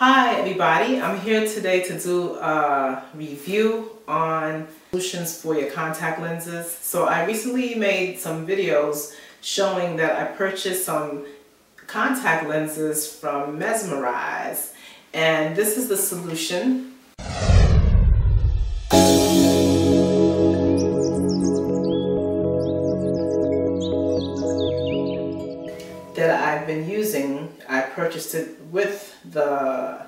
Hi everybody, I'm here today to do a review on solutions for your contact lenses. So I recently made some videos showing that I purchased some contact lenses from Mesmerize and this is the solution. that I've been using. Purchased it with the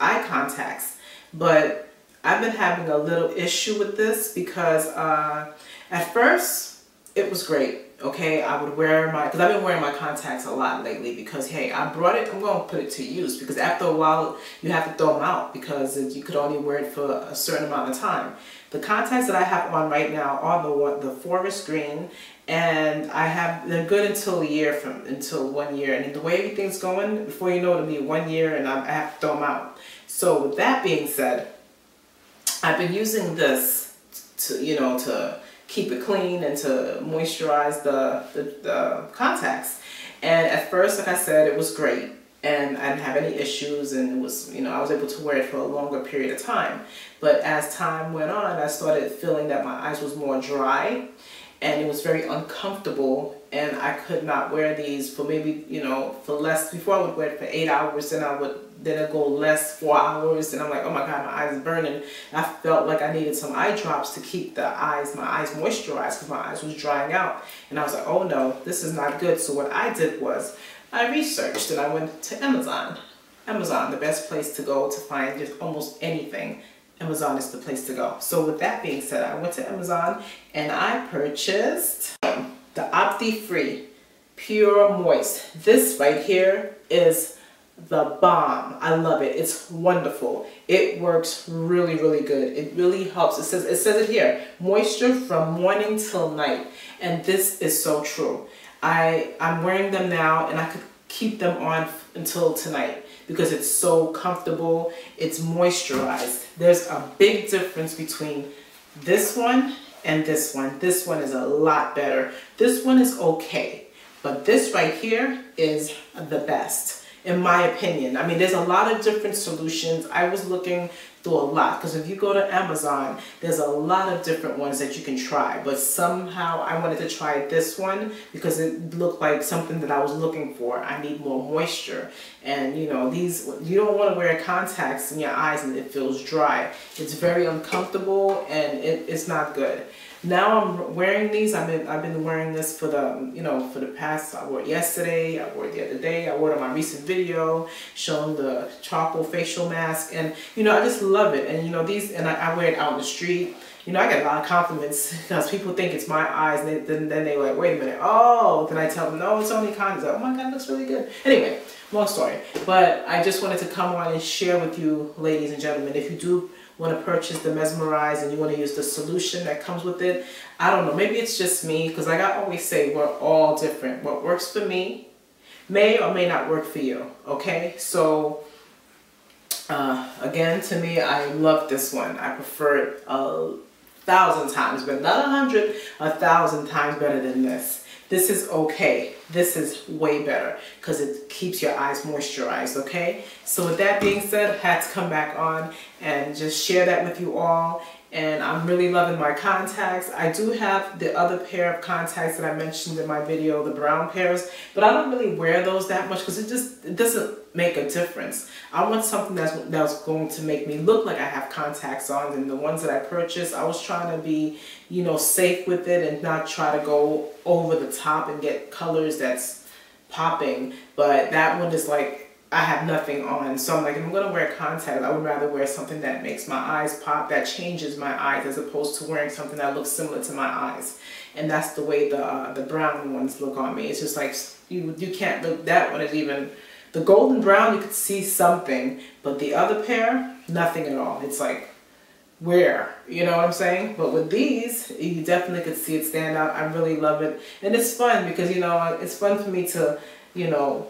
eye contacts, but I've been having a little issue with this because uh, at first it was great. Okay, I would wear my, because I've been wearing my contacts a lot lately because, hey, I brought it, I'm going to put it to use because after a while you have to throw them out because you could only wear it for a certain amount of time. The contacts that I have on right now are the the forest green and I have, they're good until a year from, until one year. And the way everything's going, before you know it'll be one year and I have to throw them out. So with that being said, I've been using this to, you know, to keep it clean and to moisturize the, the, the contacts. And at first, like I said, it was great and I didn't have any issues and it was, you know, I was able to wear it for a longer period of time. But as time went on, I started feeling that my eyes was more dry and it was very uncomfortable and I could not wear these for maybe, you know, for less, before I would wear it for eight hours, then I would, then it go less, four hours, and I'm like, oh my God, my eyes are burning. I felt like I needed some eye drops to keep the eyes, my eyes moisturized because my eyes was drying out. And I was like, oh no, this is not good. So what I did was I researched and I went to Amazon. Amazon, the best place to go to find just almost anything Amazon is the place to go. So with that being said, I went to Amazon and I purchased um, the Opti-Free Pure Moist. This right here is the bomb. I love it. It's wonderful. It works really, really good. It really helps. It says it says it here, moisture from morning till night. And this is so true. I, I'm wearing them now and I could keep them on until tonight because it's so comfortable. It's moisturized. There's a big difference between this one and this one. This one is a lot better. This one is okay, but this right here is the best in my opinion. I mean, there's a lot of different solutions. I was looking through a lot because if you go to Amazon, there's a lot of different ones that you can try. But somehow I wanted to try this one because it looked like something that I was looking for. I need more moisture. And you know, these, you don't want to wear contacts in your eyes and it feels dry. It's very uncomfortable and it, it's not good. Now I'm wearing these. I've been I've been wearing this for the you know for the past. I wore it yesterday. I wore it the other day. I wore it on my recent video showing the charcoal facial mask, and you know I just love it. And you know these, and I, I wear it out in the street. You know I get a lot of compliments because people think it's my eyes, and they, then then they like wait a minute. Oh, then I tell them no, it's only concept. Oh my god, it looks really good. Anyway, long story. But I just wanted to come on and share with you, ladies and gentlemen, if you do want to purchase the Mesmerize and you want to use the solution that comes with it, I don't know. Maybe it's just me because like I always say, we're all different. What works for me may or may not work for you. Okay, so uh, again, to me, I love this one. I prefer it a thousand times, but not a hundred, a thousand times better than this. This is okay. This is way better because it keeps your eyes moisturized, okay? So with that being said, I had to come back on and just share that with you all and I'm really loving my contacts. I do have the other pair of contacts that I mentioned in my video, the brown pairs, but I don't really wear those that much because it just it doesn't make a difference. I want something that's that's going to make me look like I have contacts on and the ones that I purchased, I was trying to be, you know, safe with it and not try to go over the top and get colors that's popping, but that one is like I have nothing on. So I'm like, if I'm going to wear contacts, I would rather wear something that makes my eyes pop, that changes my eyes, as opposed to wearing something that looks similar to my eyes. And that's the way the uh, the brown ones look on me. It's just like, you, you can't look, that one is even, the golden brown, you could see something, but the other pair, nothing at all. It's like, where, you know what I'm saying? But with these, you definitely could see it stand out. I really love it. And it's fun because, you know, it's fun for me to, you know,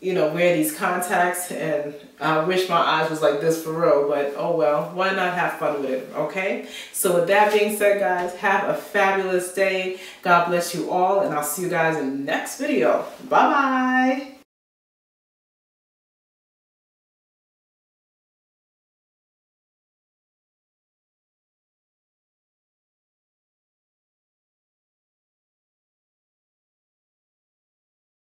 you know, wear these contacts and I wish my eyes was like this for real, but oh well, why not have fun with it, okay? So with that being said, guys, have a fabulous day. God bless you all, and I'll see you guys in the next video. Bye-bye.